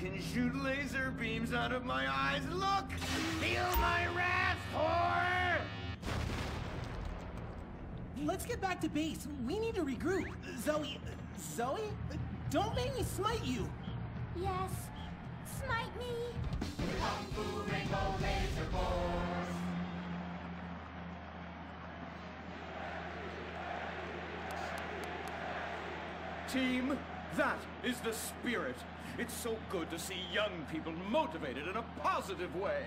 I can shoot laser beams out of my eyes. Look! Feel my wrath, whore! Let's get back to base. We need to regroup. Zoe, Zoe, don't make me smite you. Yes. Smite me. Kung Fu Rainbow Laser Force. Team, that is the spirit. It's so good to see young people motivated in a positive way.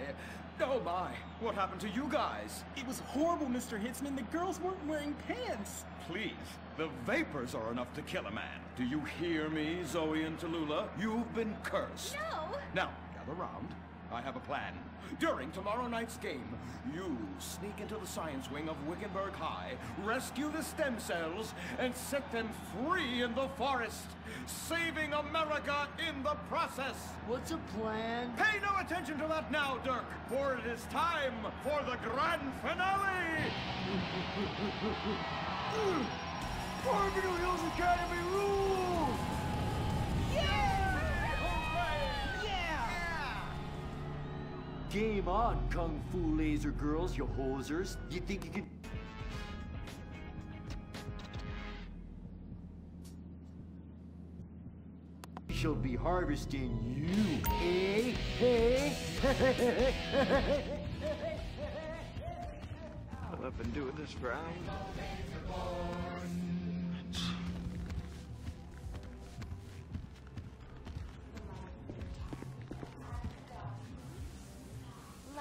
Oh my, what happened to you guys? It was horrible, Mr. Hitzman. The girls weren't wearing pants. Please, the vapors are enough to kill a man. Do you hear me, Zoe and Tallulah? You've been cursed. No. Now, gather round. I have a plan. During tomorrow night's game, you sneak into the science wing of Wickenburg High, rescue the stem cells, and set them free in the forest, saving America in the process. What's a plan? Pay no attention to that now, Dirk, for it is time for the grand finale! Carbonell Hills Academy rules! Game on, Kung Fu Laser Girls, you hosers. You think you can... She'll be harvesting you, eh? Hey? I've been doing this for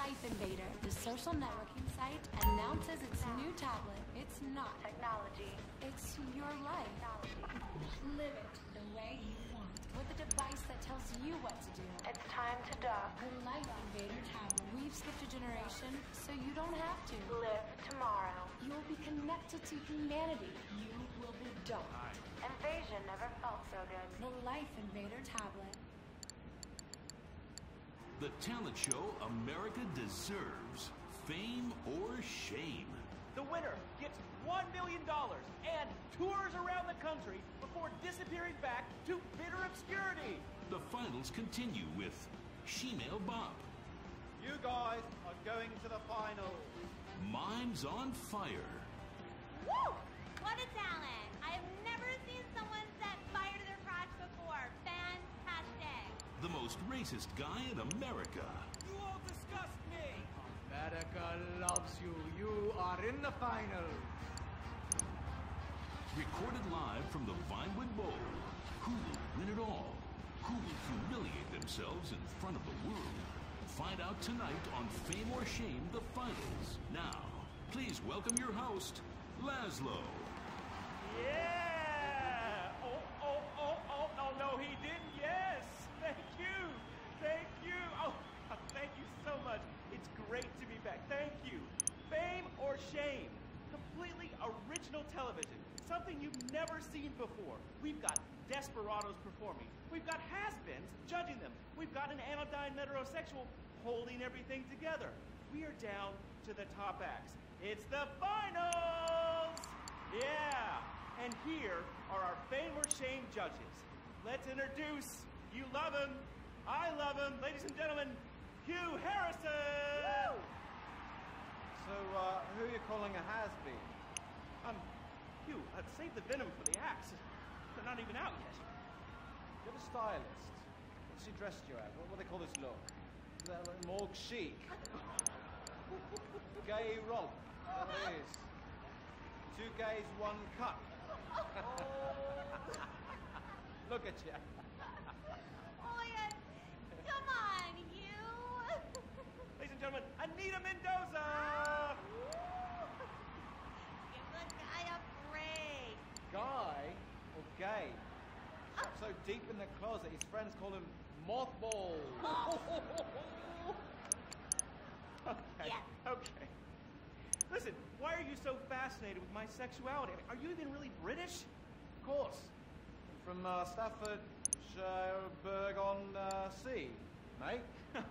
Life Invader, the social networking site, announces its new tablet. It's not technology. It's your life. Live it the way you want, with a device that tells you what to do. It's time to dock. The Life Invader tablet. We've skipped a generation, so you don't have to. Live tomorrow. You'll be connected to humanity. You will be docked. Invasion never felt so good. The Life Invader tablet. The talent show America deserves. Fame or shame. The winner gets $1 million and tours around the country before disappearing back to bitter obscurity. The finals continue with Shemale Bob. You guys are going to the finals. Mimes on Fire, Woo! What a talent! I have never seen someone set fire to their crotch before. Fantastic! the most racist guy in America, You all disgust me. America loves you. You are in the final. recorded live from the Vinewood Bowl. Who will win it all? Who will humiliate themselves in front of the world? Find out tonight on Fame or Shame, the finals. Now, please welcome your host, Lazlow. Yeah. Oh, oh, oh, oh, no, no, he didn't. Yes. Thank you. Thank you. Oh, thank you so much. It's great to be back. Thank you. Fame or shame? Completely original television. Something you've never seen before. We've got desperados performing. We've got has-beens judging them. We've got an anodyne heterosexual holding everything together. We are down to the top acts. It's the finals! Yeah! And here are our fame or shame judges. Let's introduce, you love him, I love him, ladies and gentlemen, Hugh Harrison! So, uh, who are you calling a has-been? Um, Hugh, uh, save the venom for the acts. They're not even out yet. You have a stylist. What's she dressed you as? What, what do they call this look? Is that like morgue chic? Gay romp. That is. Two gays, one cut. Look at you. Oh, yeah. Come on, you! Ladies and gentlemen, Anita Mendoza! Give the guy a break. Guy gay? Trapped so deep in the closet, his friends call him mothball. Okay, okay. Listen, why are you so fascinated with my sexuality? I mean, are you even really British? Of course. I'm from uh, Staffordshire on uh, Sea, mate.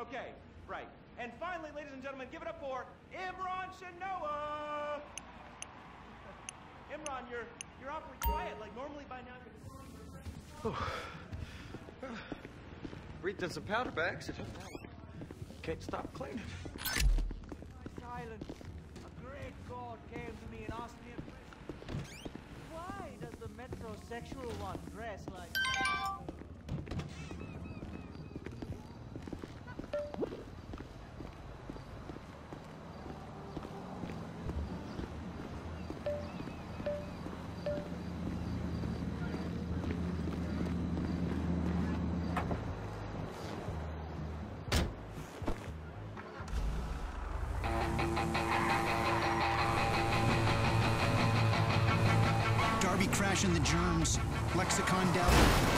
Okay, right. And finally, ladies and gentlemen, give it up for Imran Shanoa! Imran, you're you're awfully quiet. Like normally by now you're breathed in some powder by accident. Can't stop cleaning. Silent. Darby the germs. Lexicon down.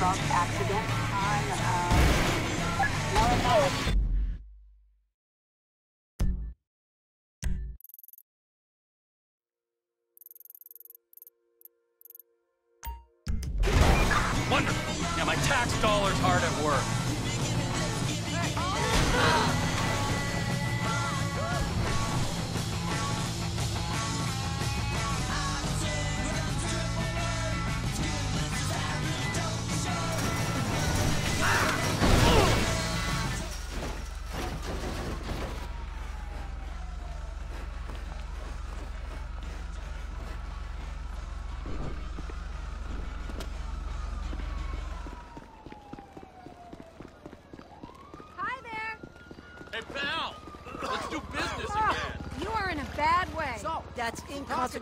Pedestrian-involved accident uh, that's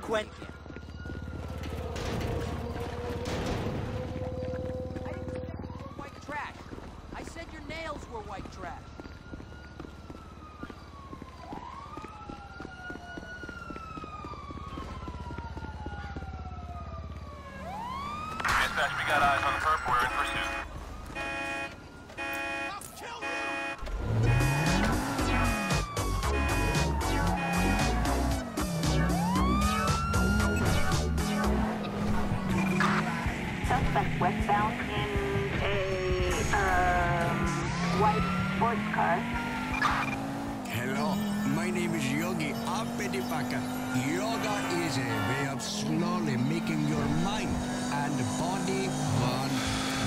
Apedipaka. Yoga is a way of slowly making your mind and body one.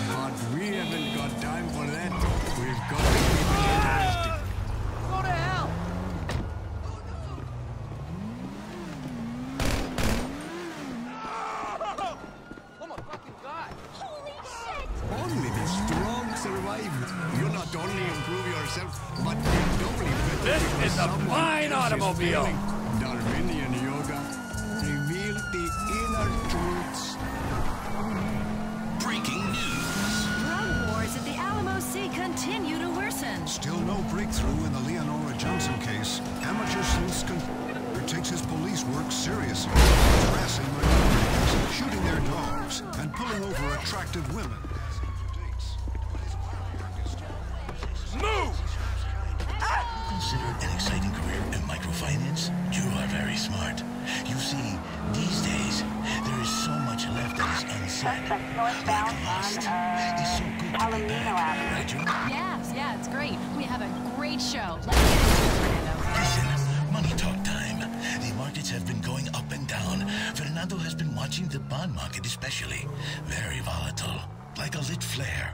But we haven't got time for that. We've got to keep it interesting. Go to hell! Oh my fucking god! Holy shit! Only the strong survive. You not only improve yourself, but you doubly better This because is a fine else is automobile. Breakthrough in the Leonora Johnson case. Amateur sleuths con- takes his police work seriously, harassing minorities, shooting their dogs, and pulling over attractive women. Move! Considered an exciting career in microfinance? You are very smart. You see, these days, there is so much left that is unsaid. Show. Listen, money talk time. The markets have been going up and down. Fernando has been watching the bond market especially. Very volatile. Like a lit flare.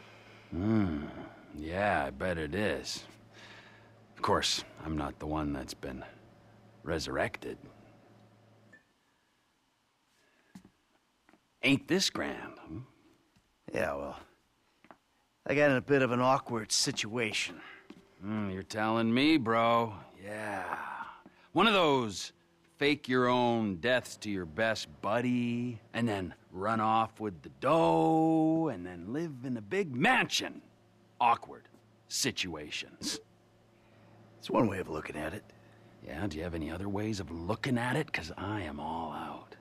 Hmm. Yeah, I bet it is. Of course, I'm not the one that's been resurrected. Ain't this grand? Hmm? Yeah, well, I got in a bit of an awkward situation. Mm, you're telling me, bro. Yeah. One of those fake your own deaths to your best buddy, and then run off with the dough, and then live in a big mansion. Awkward situations. It's one way of looking at it. Yeah, do you have any other ways of looking at it? Because I am all out.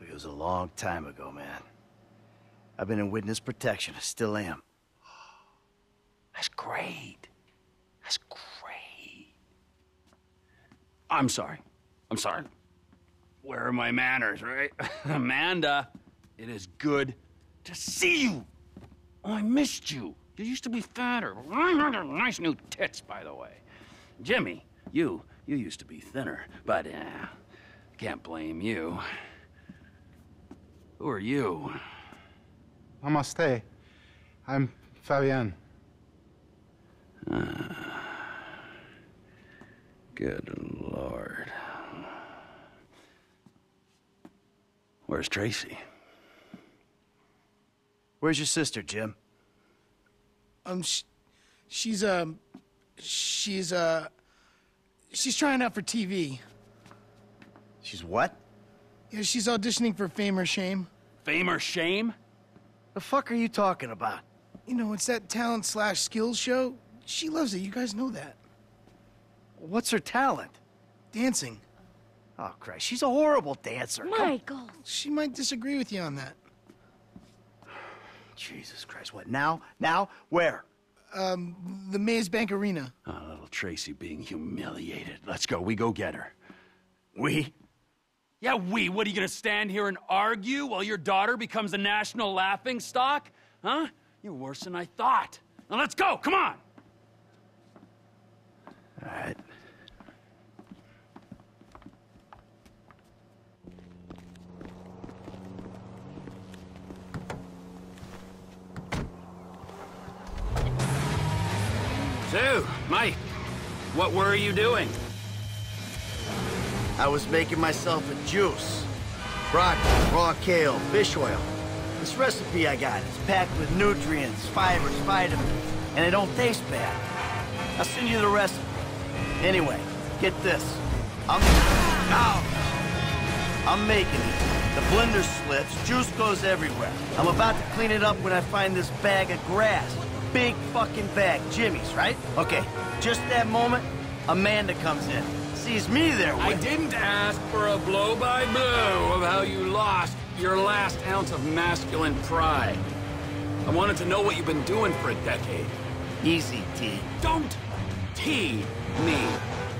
It was a long time ago, man. I've been in witness protection. I still am. That's great. That's great. I'm sorry. I'm sorry. Where are my manners, right? Amanda, it is good to see you. Oh, I missed you. You used to be fatter. Nice new tits, by the way. Jimmy, you, you used to be thinner, but uh, can't blame you. Who are you? Namaste. I'm Fabian. Uh, good lord. Where's Tracy? Where's your sister, Jim? Um, sh she's, um, she's, uh, she's trying out for TV. She's what? Yeah, she's auditioning for Fame or Shame. Fame or Shame? The fuck are you talking about? You know, it's that talent slash skills show. She loves it. You guys know that. What's her talent? Dancing. Oh, Christ. She's a horrible dancer. Michael. She might disagree with you on that. Jesus Christ. What, now? Now? Where? Um, the Maze Bank Arena. Oh, little Tracy being humiliated. Let's go. We go get her. We? Yeah, we. What, are you gonna stand here and argue while your daughter becomes a national laughing stock? Huh? You're worse than I thought. Now let's go. Come on. All right. What were you doing? I was making myself a juice. Broccoli, raw kale, fish oil. This recipe I got is packed with nutrients, fibers, vitamins, and it don't taste bad. I'll send you the recipe. Anyway, get this. I'm... Ow! I'm making it. The blender slips, juice goes everywhere. I'm about to clean it up when I find this bag of grass. Big fucking bag, Jimmy's, right? Okay, just that moment, Amanda comes in. Sees me there with... I didn't ask for a blow-by-blow of how you lost your last ounce of masculine pride. I wanted to know what you've been doing for a decade. Easy, T. Don't T me.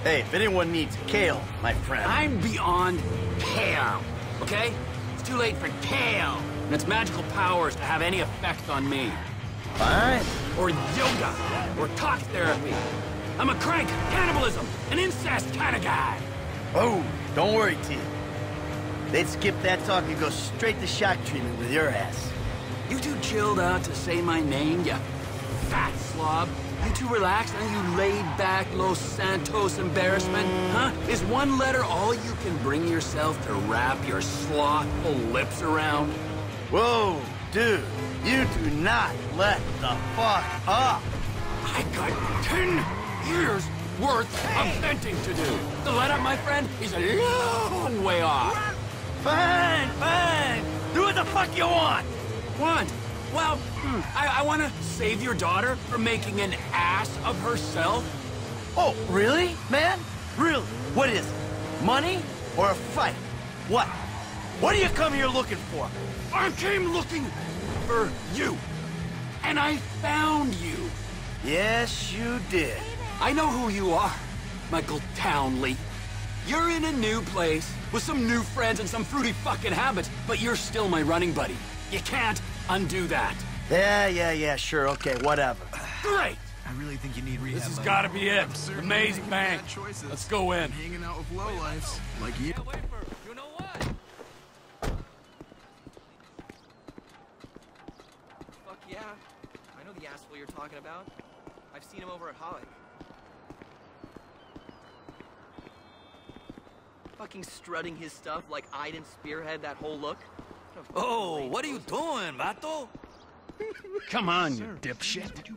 Hey, if anyone needs kale, my friend... I'm beyond kale, okay? It's too late for kale and its magical powers to have any effect on me. Fine. Or yoga, or talk therapy. I'm a crank, cannibalism, an incest kind of guy. Oh, don't worry, T. They'd skip that talk and go straight to shock treatment with your ass. You too chilled out to say my name, you fat slob? You too relaxed and you laid back Los Santos embarrassment? Huh? Is one letter all you can bring yourself to wrap your slothful lips around? Whoa, dude. You do not let the fuck up. I got ten years worth of venting to do. The letter, my friend, is a long way off. Fine, fine. Do what the fuck you want. Want? Well, hmm, I, I want to save your daughter from making an ass of herself. Oh, really, man? Really? What is it? Money or a fight? What? What do you come here looking for? I came looking for you. And I found you. Yes, you did. I know who you are, Michael Townley. You're in a new place with some new friends and some fruity fucking habits, but you're still my running buddy. You can't undo that. Yeah, yeah, yeah, sure, okay, whatever. Great. I really think you need rehab. This has buddy. got to be it. I'm certain Amazing you're bang. bad choices. Let's go in. Hanging out with lowlifes like you. Fuck yeah. I know the asshole you're talking about. I've seen him over at Holly. Fucking strutting his stuff like I didn't spearhead that whole look. Oh, what are you doing, vato? Come on, you dipshit.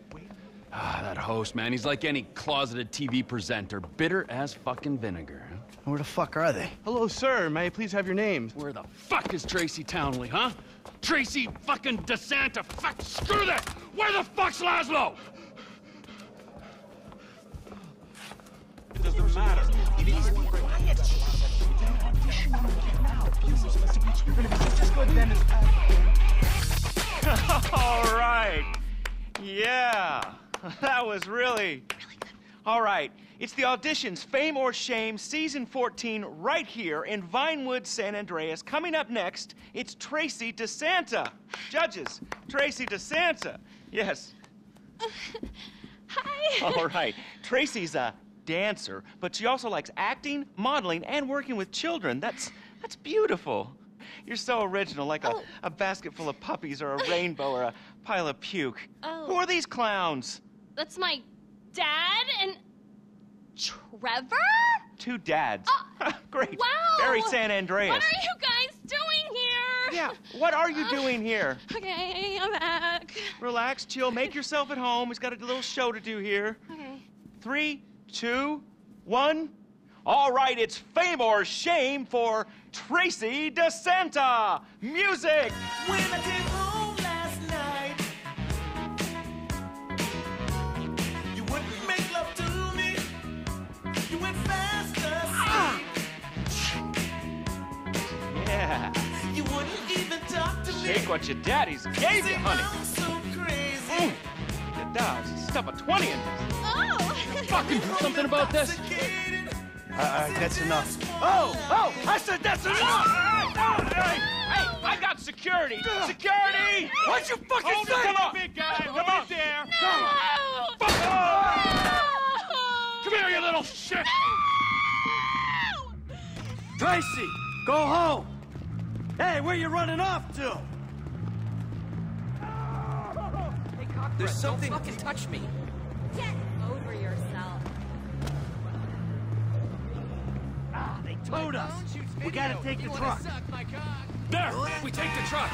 Ah, that host, man. He's like any closeted TV presenter. Bitter as fucking vinegar. Where the fuck are they? Hello, sir. May I please have your name? Where the fuck is Tracy Townley, huh? Tracy fucking DeSanta. Fuck, screw that! Where the fuck's Lazlow? It doesn't matter. All right. Yeah. That was really. good. All right. It's the auditions, Fame or Shame, season 14, right here in Vinewood, San Andreas. Coming up next, it's Tracy DeSanta. Judges, Tracy DeSanta. Yes. Hi. All right. Tracy's a dancer, but she also likes acting, modeling, and working with children. That's that's beautiful. You're so original, like a, oh. a basket full of puppies or a rainbow or a pile of puke. Oh. Who are these clowns? That's my dad and Trevor? Two dads. Uh, Great. Wow. Very San Andreas. What are you guys doing here? Yeah, what are you uh, doing here? Okay, I'm back. Relax, chill, make yourself at home. We've got a little show to do here. Okay. Three, two, one. All right, it's fame or shame for Tracy DeSanta. Music. When I came home last night, you wouldn't make love to me. You went fast asleep. Ah. Yeah. You wouldn't even talk to me. Shake what your daddy's gave you, honey. I'm so crazy. Your dog's stuff a 20 in this. Oh! Fucking do something about this. All right, that's enough. Oh, oh, I said that's enough. Ah! Hey, hey, I got security. Security. What'd you fucking Hold say? Come on, big guy. Come on. there. Come on. Come here, you little shit! Tracy, go home. Hey, where you running off to? There's something- Don't fucking touch me. Get over yourself. Ah, they towed us. We gotta take the truck. There! We take the truck!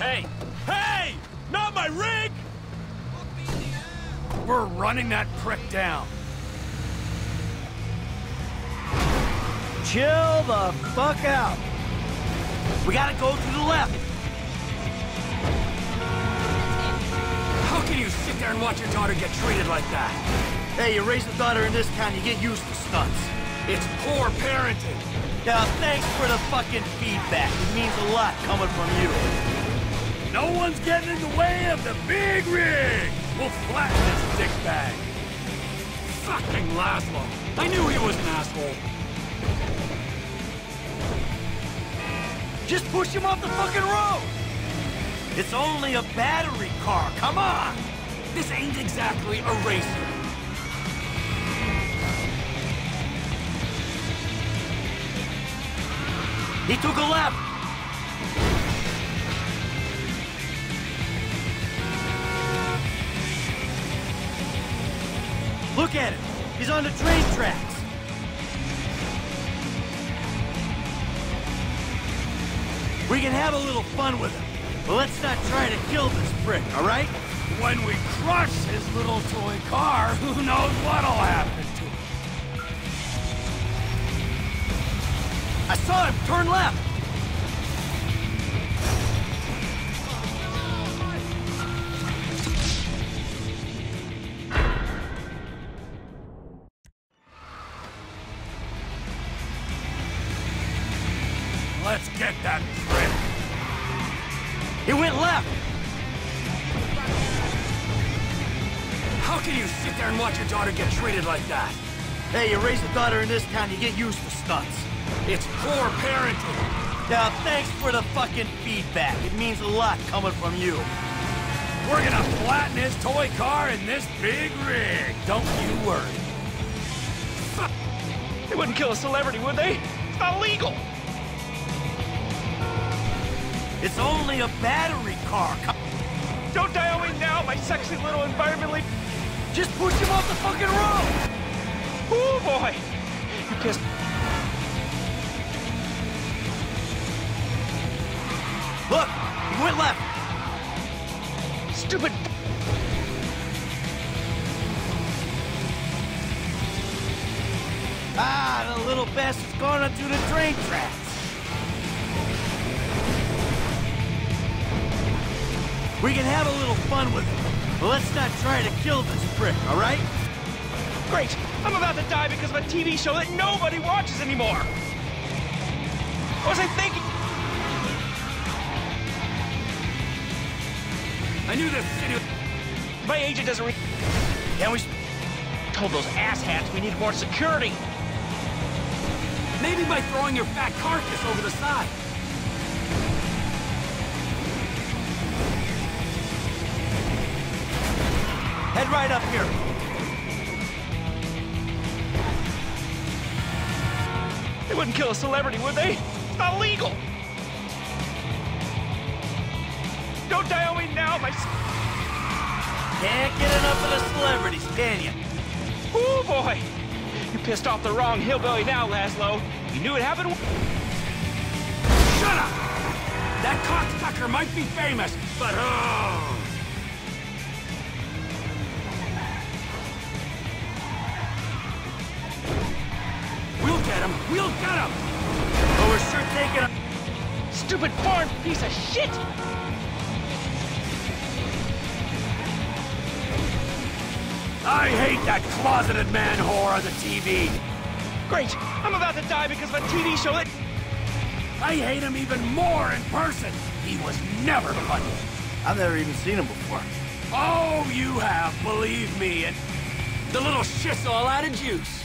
Hey! Hey! Not my rig! We're running that prick down. Chill the fuck out. We gotta go to the left. Sit there and watch your daughter get treated like that? Hey, you raise a daughter in this town, you get used to stunts. It's poor parenting. Now, thanks for the fucking feedback. It means a lot coming from you. No one's getting in the way of the big rig! We'll flatten this dickbag. Fucking Lazlow. I knew he was an asshole. Just push him off the fucking road. It's only a battery car. Come on. This ain't exactly a racer. He took a left. Look at him. He's on the train tracks. We can have a little fun with him. But let's not try to kill this prick, all right? When we crush his little toy car, who knows what'll happen to him? I saw him turn left. Hey, you raise a daughter in this town, you get used to stunts. It's poor parenting. Now, thanks for the fucking feedback. It means a lot coming from you. We're gonna flatten his toy car in this big rig. Don't you worry. They wouldn't kill a celebrity, would they? It's not legal. It's only a battery car. Don't die me now, my sexy little environmentally. Just push him off the fucking road! Oh boy! You pissed. Look, he went left. Stupid. Ah, the little bastard's gone onto the train tracks. We can have a little fun with it, but let's not try to kill this prick, all right? Great! I'm about to die because of a TV show that nobody watches anymore! What was I thinking? I knew this. My agent doesn't re- Can we... Told those asshats we need more security! Maybe by throwing your fat carcass over the side. Head right up here. They wouldn't kill a celebrity, would they? It's not legal! Don't die on me now, my... Can't get enough of the celebrities, can you? Oh boy! You pissed off the wrong hillbilly now, Lazlow. You knew it happened. Shut up! That cocksucker might be famous, but oh! We'll get him! But we're sure taking a... Stupid foreign piece of shit! I hate that closeted man whore on the TV! Great! I'm about to die because of a TV show that... I hate him even more in person! He was never funny! I've never even seen him before. Oh, you have, believe me, and the little shit's all out of juice.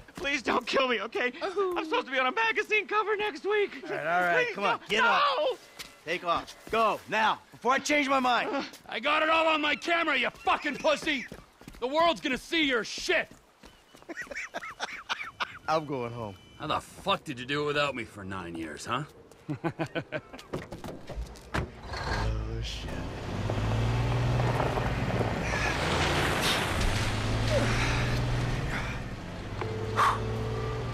please don't kill me, okay? Oh. I'm supposed to be on a magazine cover next week. All right, all right, Please, come on, no, get no! up. Take off. Go, now, before I change my mind. Uh, I got it all on my camera, you fucking pussy. The world's gonna see your shit. I'm going home. How the fuck did you do it without me for nine years, huh? Oh, shit.